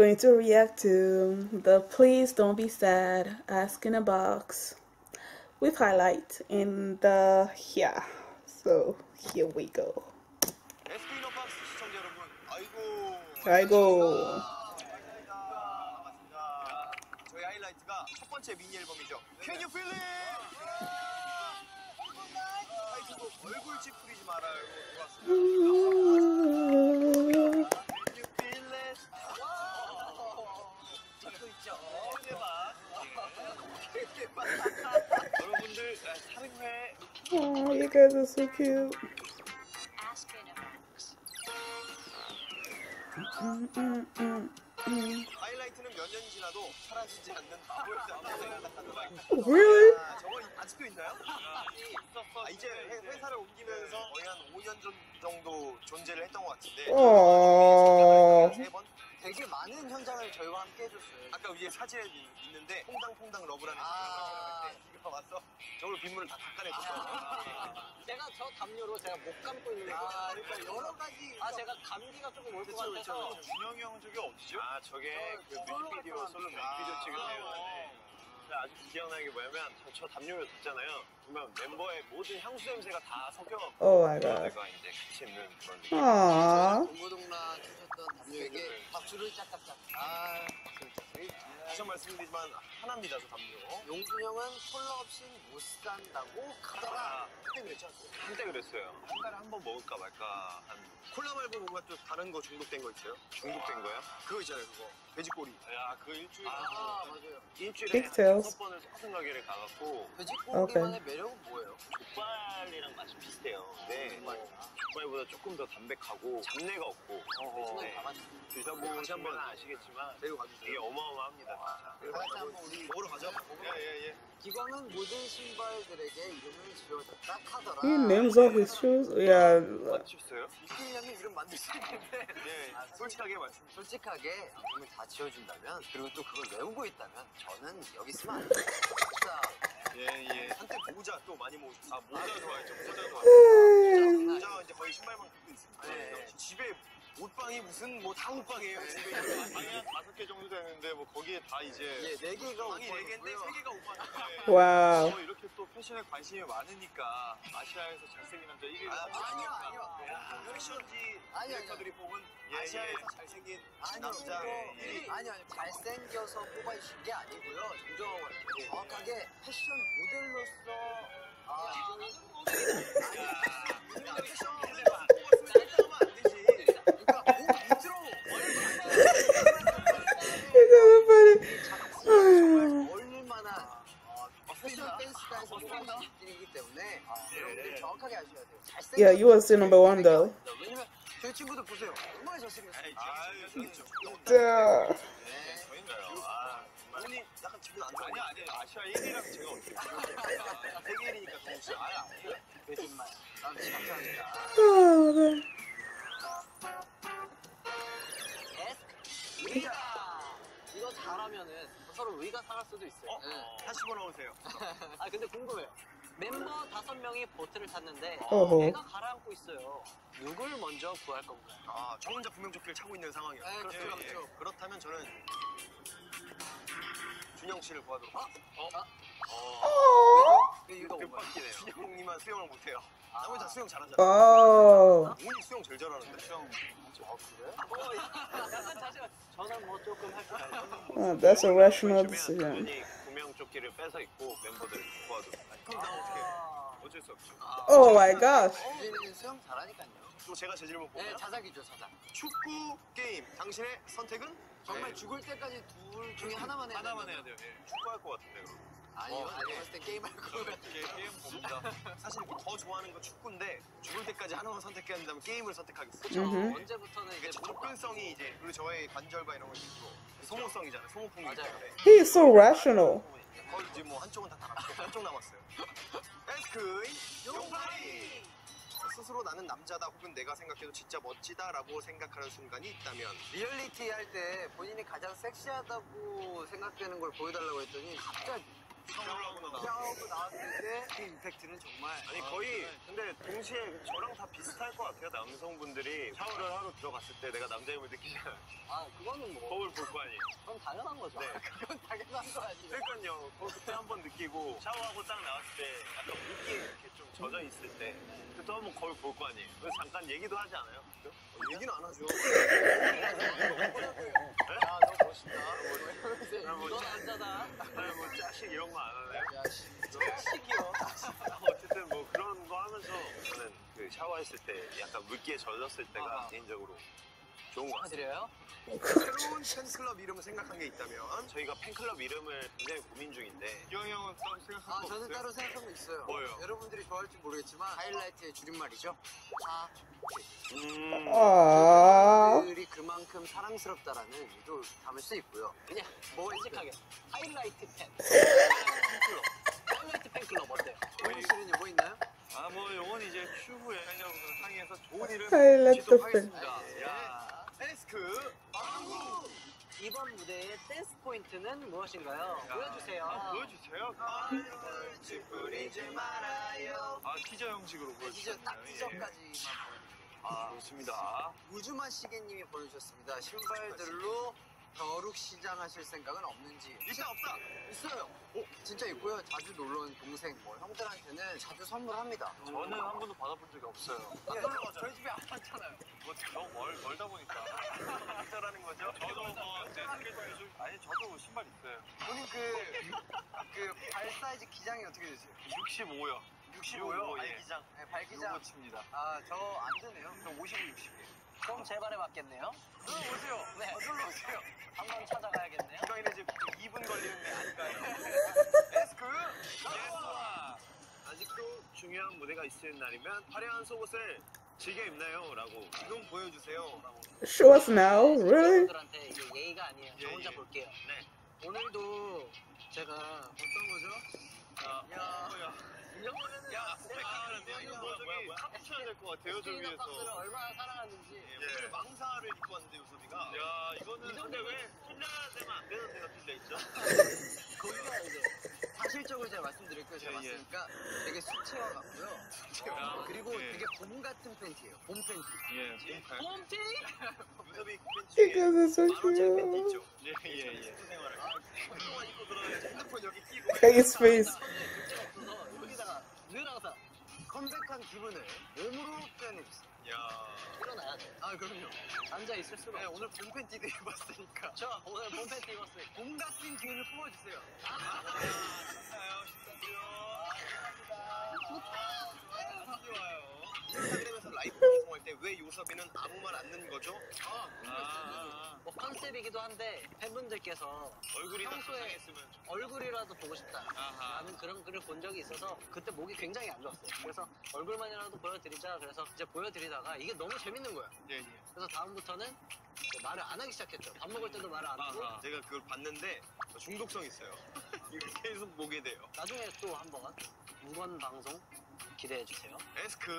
And I'm going to react to the Please Don't Be Sad Ask in a Box with highlight in the yeah. So here we go. 에스피너 박스 시청자 여러분, 아이고. 아이고. 반갑습니다. 저희 하이라이트가 첫 번째 미니 앨범이죠. Can you feel it? 타이틀곡 얼굴 찌푸리지 말아요. 들어왔습니다. Can you feel it? 있죠. 대박. 여러분들 사랑해. Oh, you guys are so cute. 하이라이트는 몇 년이 지나도 사라지지 않는 바보였다. Really? 아, 저거 아직도 있나요? 아, 이제 회- 회사를 옮기면서 거의 한 5년 전 정도 존재를 했던 것 같은데. 세 번? 되게 많은 현장을 저희와 함께 해줬어요. 아까 위에 사진이 있는데 퐁당퐁당 러브라는 아. 사진을 비가 와서 저걸 빗물을 다 닦아냈었거든요 제가 저 담요로 제가 못 감고 있는 거. 아, 그러니까 여러 가지. 아, 제가 감기가 조금 올 것 같아서. 준영이 형은 저게 어디죠? 아 저게 그 뮤직비디오 솔로 뮤직비디오 때였는데 제가 아직 기억나는 게 뭐냐면 저, 저 담요를 뒀잖아요 그러면 멤버의 모든 향수 냄새가 다 섞여갖고 Oh my god. 내가 이제 같이 있는 그런 느낌. 박수를 짝짝짝. 아, 다시 한번 말씀드리지만 하나입니다 저 담요 용준 형은 콜라 없이 못 산다고 가다가 아, 그때 그랬죠 한때 그랬어요 한 달에 한 번 먹을까 말까 한 콜라 말고 뭔가 또 다른 거 중독된 거 있어요? 중독된 거야? 그거 있잖아요 그거 돼지꼬리 야 그 일주일 아, 맞아요. 일주일에. 다섯 번을 소금 가게를 가갖고 돼지고기만의 매력은 뭐예요? 족발이랑 맛이 비슷해요. 근데 족발보다 조금 더 담백하고 잡내가 없고 요즘엔 네. 다 맞죠. 드셔보시면 아시겠지만 데리고 가주세요. 되게 어마어마합니다. 진짜. 다 같이 한번 우리 먹으러 가죠. 예예 예. 기광은 모든 신발들에게 이름을 지어줬다 하더라. He names all his shoes. Yeah. 맞추셨어요? 형이 이름 만들 수 있는데 예. 솔직하게 말씀. 솔직하게 이름을 다 지어준다면 그리고 또 그걸 외우고 있다면 저는 여기 있으면 안 돼요. 자, 예 예. 한때 모자 또 많이 모으아 모자 좋아했죠. 모자 좋아했죠. 모자 이제 거의 신발만 갖고 있습니다. 네. 집에 옷방이 무슨 뭐 다 옷방이에요. 집에 방이 한 다섯 개 정도 되는데 뭐 거기에 다 이제 예, 네 개가 방이 네 개인데. 세 개가 오빠인데. Wow. 어, 이렇게 또 패션에 관심이 많으니까 아시아에서 잘생긴 남자 1위를 아, 아니요, 아니요. 패션지 아니요, 디렉터들이 뽑은 예, 아시아에서 예. 잘생긴 남자 이거 1위. 아니요, 아니요. 잘생겨서 뽑아주신 게 아니고요. 정정하고. 정확하게 패션 모델로서 아, 우리가 패션 모델만 뽑았으면 일등하면 뽑아주신 분이기 때문에 여러분들 정확하게 아셔야 돼요. 잘생겨. Yeah, you was still number one though. 왜냐면 저희 친구들 보세요. 얼마나 잘생겼어요. Duh. 네. 아, 정말. 손이 약간 기분 안 좋아. 아니, 아니, 아시아 1위랑 제가 어떻게. 세계 1위니까 동시에. 아니, 아니에요. 거짓말. 아, 네. Oh, God. 이거 잘하면은 서로 의가 상할 수도 있어요. 어? 네. 다시 번호오세요. 아 근데 궁금해요. 멤버 다섯 명이 보트를 탔는데 어허. 얘가 가라앉고 있어요. 누굴 먼저 구할 건가요? 아, 저 혼자 구명조끼를 차고 있는 상황이요. 네, 그렇죠, 그렇죠. 그렇다면 저는 준영 씨를 구하도록. 아? 어? Oh. 어? 그 이유가 뭔가요? 뜻밖이네요. 준영님만 수영을 못해요. 나머지 다 수영 잘하잖아. Oh. 오니 수영 제일 잘하는데. 수영. 아 그래? Oh, that's a rational decision. 수 없죠. Oh my 잘하니까요. 또 제가 제 질문 네, 보면 자작이죠, 자작. 축구 게임 당신의 선택은 정말 죽을 때까지 둘 중에 하나만 해야 하나만 해야 돼요. 예. 축구할 것 같은데 그럼. 아니요, 어, 내가 봤을 때 게임할 거면 게, 게임 봅니다. 사실 더 좋아하는 건 축구인데 죽을 때까지 하나만 선택해야 된다면 게임을 선택하겠습니다. Mhm. 언제부터는 이제 이게 접근성이 이제 그리고 저의 관절과 이런 거 있고 소모성이잖아요. 소모품이기 맞아요. 때문에. He is so rational. 거의 이제 뭐 한쪽은 다 달았고 한쪽 남았어요. 에스크의 용파리. 스스로 나는 남자다 혹은 내가 생각해도 진짜 멋지다라고 생각하는 순간이 있다면 리얼리티 할 때 본인이 가장 섹시하다고 생각되는 걸 보여달라고 했더니 갑자기 샤워하고 때그 임팩트는 정말 아니 거의 근데 동시에 저랑 다 비슷할 것 같아요 남성분들이 샤워를 하러 들어갔을 때 내가 남자임을 느끼잖아요 아 그거는 뭐 거울 볼 거 아니에요 그건 당연한 거죠. 네. 그건 당연한 거 아니에요. 그러니까요 거 그때 한 번 느끼고 샤워하고 딱 나왔을 때 약간 물기 이렇게 좀 젖어 있을 때 그때 한 번 거울 볼 거 아니에요 그래서 잠깐 얘기도 하지 않아요? 그죠? 어, 얘기는 안 하죠. 야, 너 멋있다. 뭐 아, 뭐 너 짜- 남자다. 아니 뭐 짜식 이런 거 안 하나요? 야, 씨, 너 식이요. 어쨌든 뭐 그런 거 하면서 저는 그 샤워했을 때 약간 물기에 젖었을 때가 아하. 개인적으로 좋은 것 같아요 드려요? 새로운 팬클럽 이름을 생각한 게 있다면 저희가 팬클럽 이름을 굉장히 고민 중인데 이영이 형은 따로 생각한 아, 거 저는 없어요? 따로 생각한 거 있어요. 뭐예요? 여러분들이 좋아할지 모르겠지만 하이라이트의 줄임말이죠. 아, 음... 아. 그만큼 사랑스럽다라는 의도 담을 수 있고요. 그냥 뭐 솔직하게 하이라이트 팬. 팬클럽. 하이라이트 팬클럽 어때요? 오인 씨는요 뭐 있나요? 아뭐 요건 이제 추후에 팬여러분들 상의해서 좋은 하이라이트 지도하겠습니다 예. 야 에스크 아, 이번 무대의 댄스 포인트는 무엇인가요? 보여주세요. 아, 보여주세요 얼굴 뿌리지 말아요. 아 티저 형식으로 티저 보여주세요 딱 티저까지만 아 좋습니다 우주만 시계님이 보내주셨습니다. 신발들로 벼룩 시장하실 생각은 없는지 일단 없다 있어요. 오, 진짜 있고요. 자주 놀러 온 동생, 뭐 형들한테는 자주 선물합니다. 저는 한 번도 받아본 적이 없어요 예, 저희 집에 안 왔잖아요. 뭐 너무 멀, 멀다 보니까 진짜라는 거죠? 저도 뭐제 스케줄이 좀 아니 저도 신발 있어요 본인 그, 그 발 사이즈 기장이 어떻게 되세요? 65요 65요? 발기장 네, 발 기장. 요거 칩니다 아, 저 안 되네요. 저 55, 60이에요 그럼 제 발에 맞겠네요. 놀러 오세요 네. 어, 놀러 오세요 한번 찾아가야겠네요. 저희는 이제 2분 걸리는 데 아닐까요? 에스크 예스와 아직도 중요한 무대가 있을 날이면 화려한 속옷을 즐겨 입나요? 라고 이건 보여주세요 라고 Show us now, really? 여러분들한테 이게 예의가 아니에요. 저 예, 혼자 예. 볼게요. 네 오늘도 제가 어떤 거죠? 아, 야. 뭐야 이 정도면은 야 카메라인데 아는 이거. 뭐 저기 카푸쳐야 될 것 같아요 박스를 저기에서 얼마나 사랑하는지. 예. 망사를 입고 왔는데 요섭이가 야 이거는 근데 왜 뚫려야 되면 안 되는 데가 뚫려 있죠? 거기가 이제 사실적으로 제가 말씀드릴게요. 제가 예, 예. 봤으니까 되게 수채화 같고요. 수채화. 그리고 예. 되게 봄 같은 팬티예요. 봄 팬티. 예 봄티? 요섭이 You guys are so 만원짜리 팬티 cute. 있죠? 예 예예 생활을 운동화 입고 들어가야지 핸드폰 여기 끼고 Face, face. 여기다가 늘 항상 컴백한 기분을 몸으로 표현해주세요. 야 일어나야 돼. 아 그럼요. 앉아 있을 수가 네. 오늘 봄 팬티도 입었으니까 저 오늘 봄 팬티 입었어요. 봄 같은 기운을 뿜어주세요. 좋아요 좋아요 인스타그램에서 라이브 방송할 때 왜 요섭이는 아무 말 안 넣는 거죠? 아, 뭐 컨셉이기도 한데 팬분들께서 얼굴이 다 평소에 얼굴이라도 보고 싶다. 아하 라는 그런 글을 본 적이 있어서 그때 목이 굉장히 안 좋았어요. 그래서 얼굴만이라도 보여드리자. 그래서 이제 보여드리다가 이게 너무 재밌는 거예요. 예, 예. 그래서 다음부터는 말을 안 하기 시작했죠. 밥 먹을 때도 말을 안 하고 아하. 제가 그걸 봤는데 중독성 있어요. 계속 보게 돼요. 나중에 또 한번 무건 방송 기대해 주세요. 에스크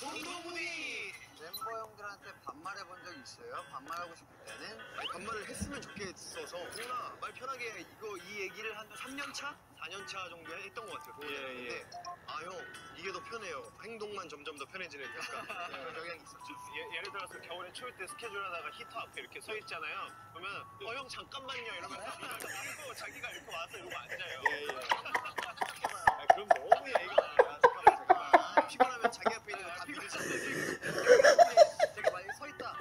송도무늬 멤버 형들한테 반말해 본 적이 있어요. 반말하고 싶을 때는 아니, 반말을 했으면 좋겠어서 누나 말 편하게 이거 이 얘기를 한 3년 차? 4년 차 정도 했던 것 같아요. 예, 예. 아형 이게 더 편해요. 행동만 점점 더 편해지는 약간 그런 경향이 있었죠. 예, 예를 들어서 겨울에 추울 때 스케줄 하다가 히터 앞에 이렇게 서 있잖아요. 그러면 어 형 잠깐만요 이러면서 이거 자기가 이렇게 와서 이러고 앉아요. 예, 예. 아, 그럼 너무 예의가 피곤하면 자기 앞에 있는 거다 밀을 잡는 제가 만약에 서 있다.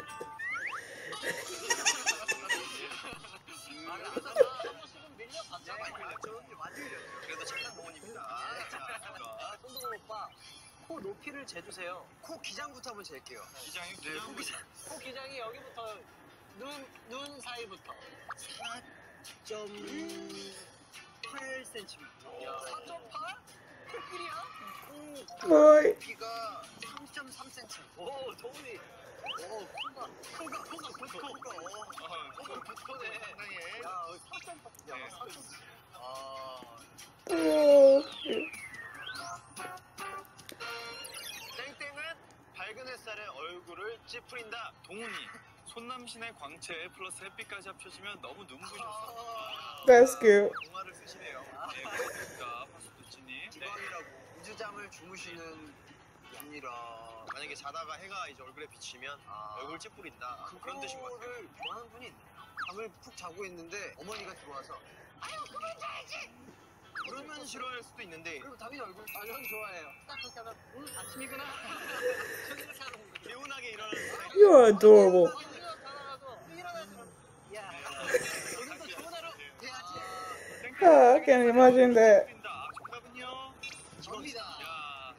말을 안 하다가 한 번씩은 밀려봤잖아요. 저는 많이 밀렸어요. 그래도 착한. 자, 자. 손동훈 오빠 코 높이를 재주세요. 코 기장부터 한번 잴게요. 기장이 네, 코 기장. 코 기장이 여기부터 눈, 눈 사이부터 4.8cm. 4.8? Boy. 높이가 3.3cm. 오. 야, 4.8. 야, 네. 4.8. 아. 땡땡은 밝은 햇살에 얼굴을 찌푸린다. 동훈이 손남신의 광채 플러스 햇빛까지 합쳐지면 너무 눈부셔서. That's cute. 동화를 쓰시네요. 네, 그렇습니다. 네. 기광이라고. 우주잠을 주무시는 랍니다. 만약에 자다가 해가 이제 얼굴에 비치면 아. 얼굴 찌푸린다. 그런 뜻인 것 같아요. 그거를 좋아하는 분이 있네요. 잠을 푹 자고 있는데 어머니가 들어와서 아유 그만 자야지. 그러면 싫어할 수도 있는데 그리고 당연히 얼굴 아전 좋아해요. 딱 그렇게 하면 응 아침이구나. 개운하게 일어나는 스타일. You're adorable. 야, 오늘도 좋은 하루 돼야지. I can't imagine that.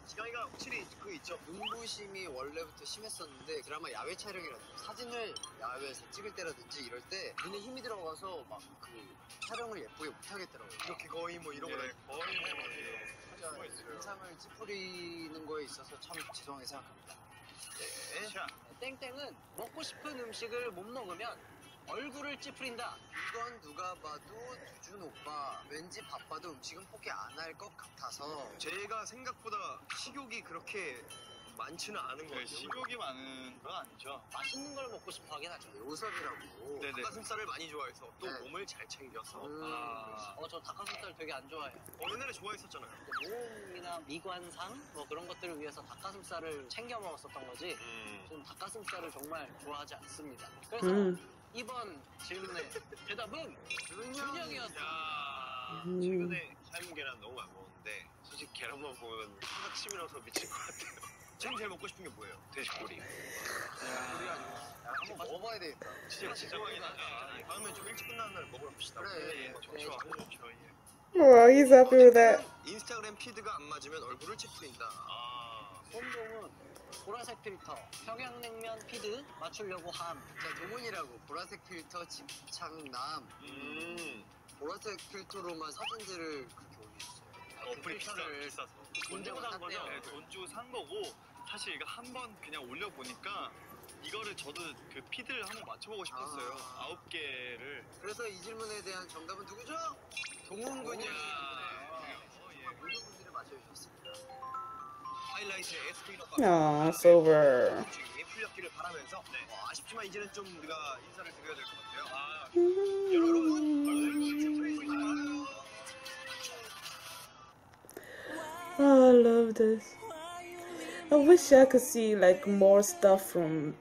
기광이가 확실히 그 있죠. 눈부심이 원래부터 심했었는데 드라마 야외 촬영이라든지 사진을 야외에서 찍을 때라든지 이럴 때 눈에 힘이 들어가서 막 그 촬영을 예쁘게 못 하겠더라고요. 이렇게 거의 뭐 이러고 네, 다니고. 거의 뭐, 있어요. 인삼을 찌푸리는 거에 있어서 참 죄송하게 생각합니다. 네. 자, 땡땡은 먹고 싶은 음식을 못 먹으면 얼굴을 찌푸린다. 이건 누가 봐도 주준 오빠 왠지 바빠도 음식은 포기 안 할 것 같아서 제가 생각보다 식욕이 그렇게 많지는 않은 거 네, 같아요. 식욕이 많은 건 아니죠. 맛있는 걸 먹고 싶어 하긴 하죠. 요섭이라고. 네네. 닭가슴살을 많이 좋아해서 또 네. 몸을 잘 챙겨서 음. 아, 어, 저 닭가슴살 되게 안 좋아해요. 어느 날에 좋아했었잖아요. 몸이나 미관상 뭐 그런 것들을 위해서 닭가슴살을 챙겨 먹었었던 거지. 음. 저는 닭가슴살을 정말 좋아하지 않습니다. 그래서 음. 2번 질문의 대답은 준영이었다. 최근에 음. 삶은 계란 너무 안 먹는데 솔직히 계란만 보면 한박 치밀어서 미칠 것 같아요. 제일 잘 먹고 싶은 게 뭐예요? 돼지꼬리. 아, 한번 먹어봐야 되겠다. 진짜 진정하게 나가. 아, 다음에 좀 일찍 끝나는 날 먹으러 합시다. 그래. 네, 네. 좋아. 좋죠. Well, he's happy with that. 인스타그램 feed가 안 맞으면 얼굴을 찌푸린다. 아. 보라색 필터, 평양냉면 feed 맞추려고 함. 자, 동훈이라고 보라색 필터 집착남. 음. 보라색 필터로만 사진들을 그렇게 올리셨어요. 그 어플이 비싸, 비싸서. 돈 주고 산 거죠? 네, 돈 주고 산 거고 사실 이거 한 번 그냥 올려보니까 이거를 저도 그 feed를 한번 맞춰보고 싶었어요. 아. 아홉 개를. 그래서 이 질문에 대한 정답은 누구죠? 동훈 군이 면서 어, 아쉽지만 이제는 좀 우리가 인사를 드려야 될 것 같아요. 아, Oh, I love this. I wish I could see like more stuff from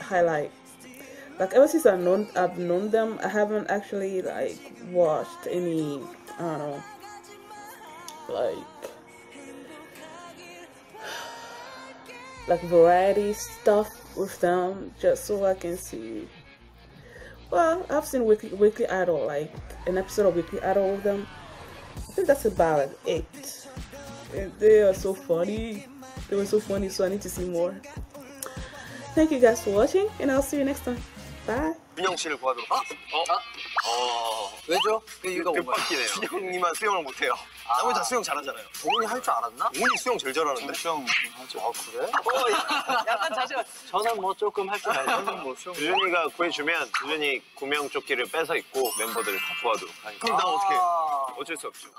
highlight. Like ever since I've known I've known them, I haven't actually like watched any I don't know like like variety stuff with them just so I can see. Well, I've seen Weekly Weekly Idol like an episode of Weekly Idol with them. I think that's about it. And they are so funny. They were so funny, so I need to see more. Thank you guys for watching, and I'll see you next time. Bye. 준영 씨를 구하도록 하겠습니다. 어? 어. 왜죠? 그 이유가 뭔가요? 뜻밖이네요. 준영님만 수영을 못해요. 나머지 다 수영 잘하잖아요. 동훈이 할 줄 알았나? 오늘 수영 제일 잘하는데? 수영 하죠. 아 그래? 약간 자신 저는 뭐 조금 할 줄 알죠. 뭐 수영. 두준이가 구해주면 두준이 구명 조끼를 뺏어 입고 멤버들을 다 도와도록 하니까 그럼 나 어떻게? 아. 어쩔 수 없죠.